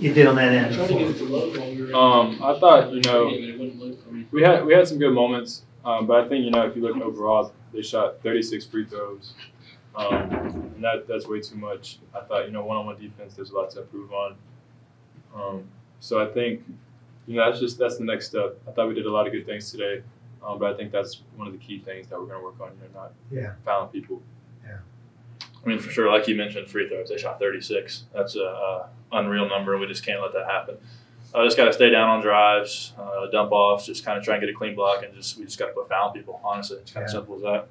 you did on that end. Tried to get it to load while we were. Um, I thought you know It wouldn't load for me. we had we had some good moments, um, but I think you know if you look overall, they shot 36 free throws, um, and that that's way too much. I thought you know one-on-one defense, there's a lot to improve on. Um, so I think you know that's just that's the next step. I thought we did a lot of good things today, um, but I think that's one of the key things that we're going to work on. You know, not Yeah. fouling people. Yeah. I mean, for sure, like you mentioned, free throws. They shot 36. That's a, a unreal number. We just can't let that happen. I just got to stay down on drives, uh, dump offs, just kind of try and get a clean block, and just we just got to quit fouling people. Honestly, it's kind of simple as that.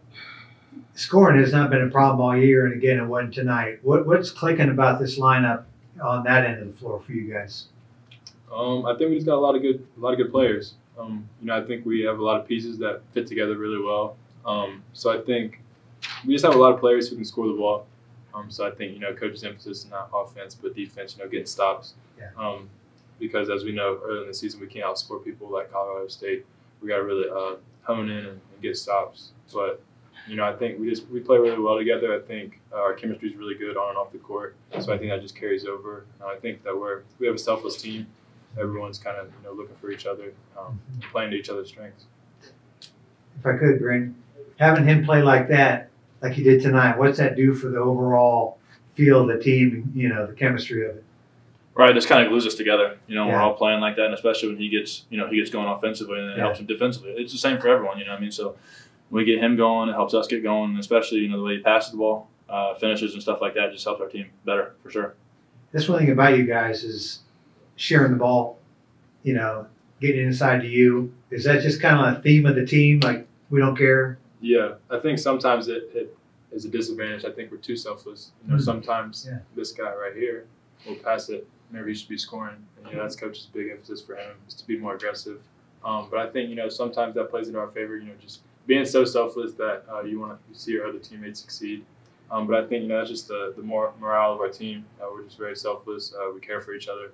Scoring has not been a problem all year, and again, it wasn't tonight. What, what's clicking about this lineup on that end of the floor for you guys? Um, I think we just got a lot of good, a lot of good players. Um, you know, I think we have a lot of pieces that fit together really well. Um, so I think we just have a lot of players who can score the ball. Um, so I think you know, coach's emphasis is not offense but defense. You know, getting stops. Yeah. Um, because as we know, early in the season we can't outscore people like Colorado State. We got to really uh, hone in and, and get stops. But you know, I think we just we play really well together. I think uh, our chemistry is really good on and off the court. So I think that just carries over. I think that we're we have a selfless team everyone's kind of you know looking for each other, um, playing to each other's strengths. If I could, Brent, having him play like that, like he did tonight, what's that do for the overall feel of the team, you know, the chemistry of it? Right, just kind of glues us together. You know, we're all playing like that, and especially when he gets, you know, he gets going offensively, and it Yeah. helps him defensively. It's the same for everyone. You know, what I mean, so we get him going, it helps us get going, and especially you know the way he passes the ball, uh, finishes and stuff like that, just helps our team better for sure. That's one thing about you guys is sharing the ball, you know, getting inside to you. Is that just kind of a theme of the team? Like, we don't care? Yeah, I think sometimes it, it is a disadvantage. I think we're too selfless. You know, Mhm. sometimes Yeah. this guy right here will pass it. Maybe he should be scoring. And, you know, that's coach's big emphasis for him is to be more aggressive. Um, but I think you know sometimes that plays into our favor. You know, just being so selfless that uh, you want to see your other teammates succeed. Um, but I think you know that's just the the more morale of our team. Uh, we're just very selfless. Uh, we care for each other.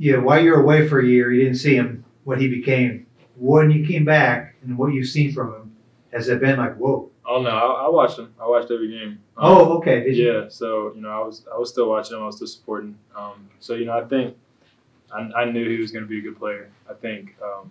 Yeah, while you were away for a year, you didn't see him, what he became. When you came back and what you've seen from him, has it been like, whoa? Oh no, I, I watched him. I watched every game. Um, Oh, okay. Did you? yeah. So you know, I was I was still watching him. I was still supporting. Um, so you know, I think I, I knew he was going to be a good player. I think um,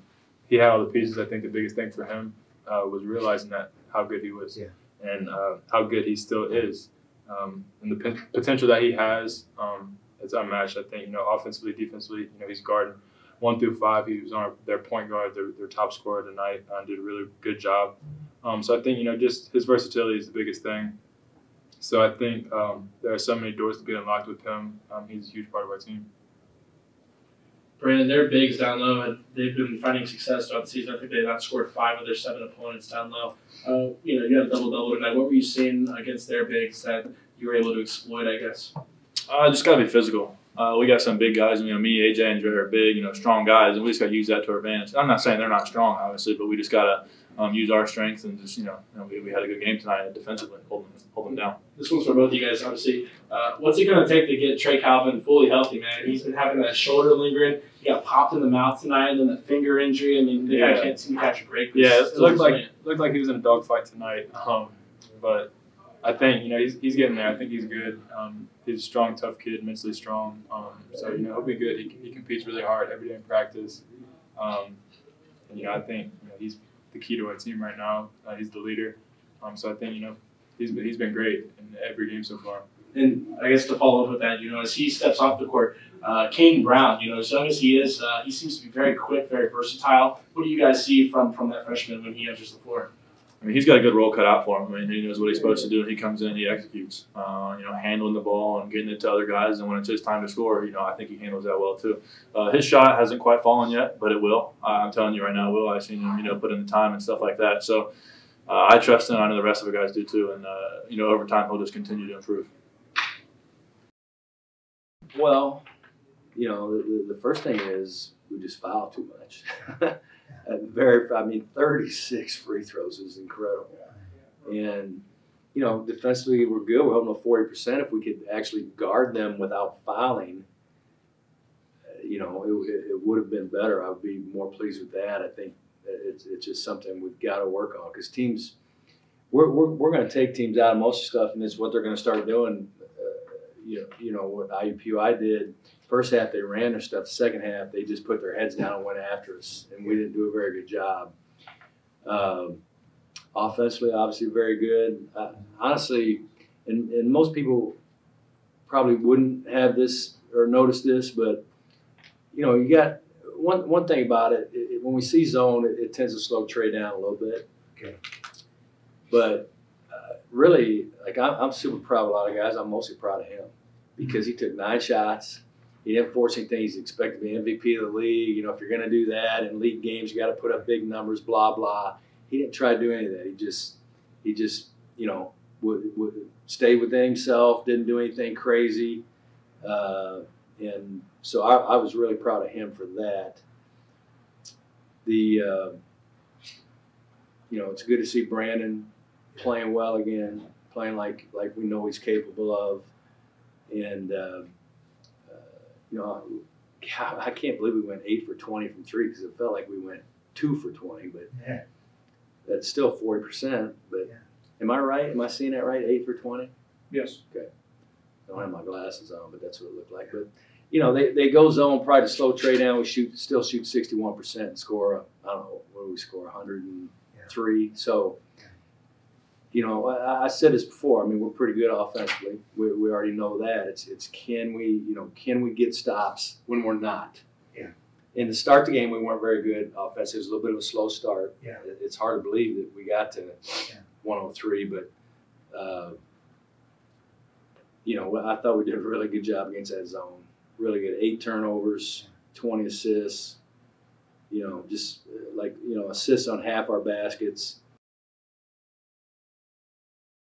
he had all the pieces. I think the biggest thing for him uh, was realizing that how good he was, Yeah. and uh, how good he still is, um, and the p- potential that he has. Um, it's unmatched. I think you know, offensively, defensively. You know, he's guarding one through five. He was on their point guard, their, their top scorer tonight. Uh, did a really good job. Um, so I think you know, just his versatility is the biggest thing. So I think um, there are so many doors to be unlocked with him. Um, he's a huge part of our team. Brandon, their bigs down low, they've been finding success throughout the season. I think they've outscored five of their seven opponents down low. Uh, you know, you had a double double tonight. What were you seeing against their bigs that you were able to exploit? I guess. Uh, just gotta be physical. Uh, we got some big guys. You know, me, AJ, and Dre are big. You know, strong guys, and we just gotta use that to our advantage. I'm not saying they're not strong, obviously, but we just gotta um, use our strength and just you know, you know we, we had a good game tonight defensively, hold them, hold them down. This one's for both of you guys, obviously. Uh, what's it going to take to get Trey Calvin fully healthy, man? He's been having that shoulder lingering. He got popped in the mouth tonight, and then the finger injury. I mean, the guy can't seem to catch a break. but Yeah, it looked like resilient. looked like he was in a dogfight tonight. Um, but I think you know he's, he's getting there. I think he's good. Um, he's a strong, tough kid, mentally strong. Um, so you know he'll be good. He, he competes really hard every day in practice. Um, and, you know I think you know, he's the key to our team right now. Uh, he's the leader. Um, so I think you know he's been, he's been great in every game so far. And I guess to follow up with that, you know, as he steps off the court, uh, Kane Brown, you know, as young as he is, uh, he seems to be very quick, very versatile. What do you guys see from from that freshman when he enters the floor? I mean, he's got a good role cut out for him. I mean, he knows what he's supposed to do. He comes in, he executes. Uh, you know, handling the ball and getting it to other guys. And when it's his time to score, you know, I think he handles that well too. Uh, his shot hasn't quite fallen yet, but it will. I'm telling you right now, it will. I've seen him, you know, put in the time and stuff like that. So uh, I trust him. I know the rest of the guys do too. And uh, you know, over time, he'll just continue to improve. Well, you know, the- the first thing is just foul too much. Very, I mean, 36 free throws is incredible. And, you know, defensively, we're good. We're holding a 40%. If we could actually guard them without fouling, uh, you know, it, it, it would have been better. I would be more pleased with that. I think it's, it's just something we've got to work on because teams, we're, we're, we're going to take teams out of most stuff, and it's what they're going to start doing. You know, you know what IUPUI did. First half they ran their stuff. Second half they just put their heads down and went after us, and we didn't do a very good job. Um, offensively, obviously very good. Uh, honestly, and, and most people probably wouldn't have this or notice this, but you know, you got one one thing about it. it when we see zone, it, it tends to slow Trey down a little bit. Okay. But really, like I'm, I'm super proud of a lot of guys. I'm mostly proud of him because he took nine shots. He didn't force anything. He's expected to be MVP of the league. You know, if you're going to do that in league games, you got to put up big numbers. Blah blah. He didn't try to do any of that. He just, he just, you know, would, would stay within himself. Didn't do anything crazy. Uh, and so I, I was really proud of him for that. The, uh, you know, it's good to see Brandon playing well again, playing like like we know he's capable of, and uh, uh, you know, God, I can't believe we went eight for twenty from three because it felt like we went two for twenty, but Yeah. that's still forty percent. But Yeah. am I right? Am I seeing that right? Eight for twenty. Yes. Okay. I don't have my glasses on, but that's what it looked like. But you know, they, they go zone, probably to slow Trey down. We shoot still shoot sixty one percent and score. I don't know what do we score, hundred and three. So, you know, I, I said this before. I mean, we're pretty good offensively. We, we already know that. It's it's can we you know can we get stops when we're not? Yeah. In the start the game, we weren't very good offensively. It was a little bit of a slow start. Yeah. It- It's hard to believe that we got to Yeah. 103, but. Uh, you know, I thought we did a really good job against that zone. Really good. Eight turnovers, 20 assists. You know, just uh, like, you know, assists on half our baskets.